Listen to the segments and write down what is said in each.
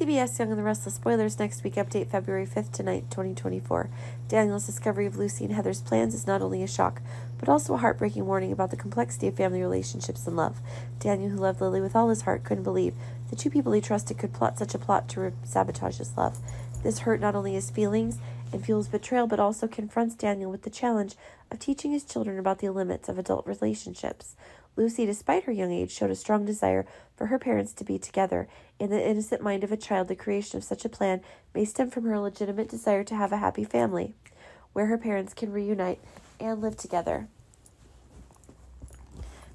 CBS Young and the Restless spoilers next week update February 5th to 9th, 2024. Daniel's discovery of Lucy and Heather's plans is not only a shock, but also a heartbreaking warning about the complexity of family relationships and love. Daniel, who loved Lily with all his heart, couldn't believe the two people he trusted could plot such a plot to sabotage his love. This hurt not only his feelings and fuels betrayal, but also confronts Daniel with the challenge of teaching his children about the limits of adult relationships. Lucy, despite her young age, showed a strong desire for her parents to be together. In the innocent mind of a child, the creation of such a plan may stem from her legitimate desire to have a happy family, where her parents can reunite and live together.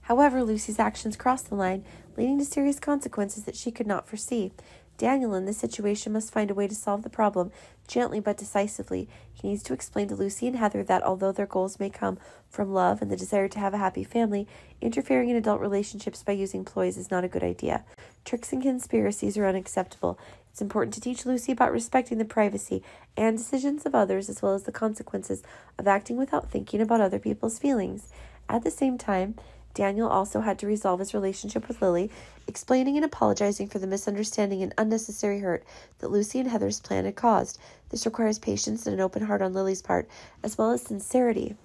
However, Lucy's actions crossed the line, leading to serious consequences that she could not foresee. Daniel, in this situation, must find a way to solve the problem gently but decisively. He needs to explain to Lucy and Heather that although their goals may come from love and the desire to have a happy family, interfering in adult relationships by using ploys is not a good idea. Tricks and conspiracies are unacceptable. It's important to teach Lucy about respecting the privacy and decisions of others as well as the consequences of acting without thinking about other people's feelings. At the same time, Daniel also had to resolve his relationship with Lily, explaining and apologizing for the misunderstanding and unnecessary hurt that Lucy and Heather's plan had caused. This requires patience and an open heart on Lily's part, as well as sincerity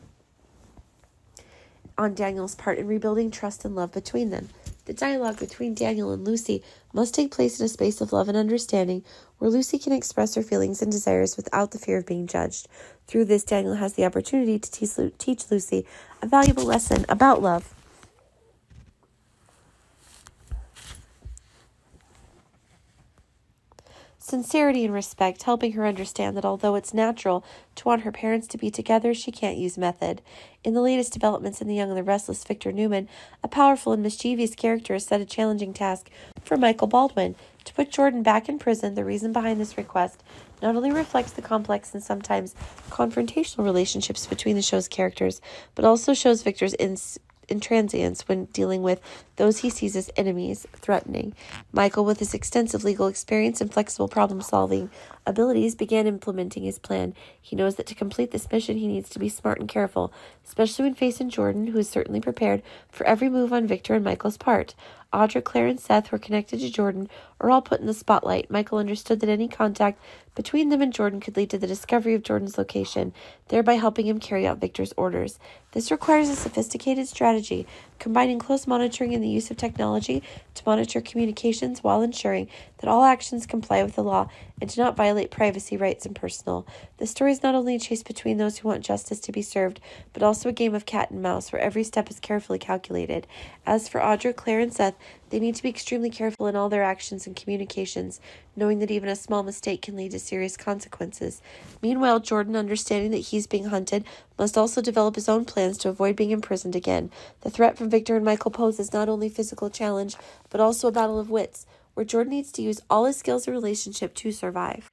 on Daniel's part in rebuilding trust and love between them. The dialogue between Daniel and Lucy must take place in a space of love and understanding where Lucy can express her feelings and desires without the fear of being judged. Through this, Daniel has the opportunity to teach Lucy a valuable lesson about love. Sincerity and respect, helping her understand that although it's natural to want her parents to be together, she can't use method. In the latest developments in The Young and the Restless, Victor Newman, a powerful and mischievous character, has set a challenging task for Michael Baldwin. To put Jordan back in prison, the reason behind this request not only reflects the complex and sometimes confrontational relationships between the show's characters, but also shows Victor's ins- intransience when dealing with those he sees as enemies threatening. Michael, with his extensive legal experience and flexible problem solving abilities, began implementing his plan. He knows that to complete this mission, he needs to be smart and careful, especially when facing Jordan, who is certainly prepared for every move on Victor and Michael's part. Audra, Claire, and Seth, who are connected to Jordan, are all put in the spotlight. Michael understood that any contact between them and Jordan could lead to the discovery of Jordan's location, thereby helping him carry out Victor's orders. This requires a sophisticated strategy, combining close monitoring and the use of technology to monitor communications while ensuring that all actions comply with the law and do not violate privacy rights and personal. The story is not only a chase between those who want justice to be served, but also a game of cat and mouse where every step is carefully calculated. As for Audra, Claire, and Seth, they need to be extremely careful in all their actions and communications, knowing that even a small mistake can lead to serious consequences. Meanwhile, Jordan, understanding that he's being hunted, must also develop his own plans to avoid being imprisoned again. The threat from Victor and Michael poses not only a physical challenge, but also a battle of wits, where Jordan needs to use all his skills in relationship to survive.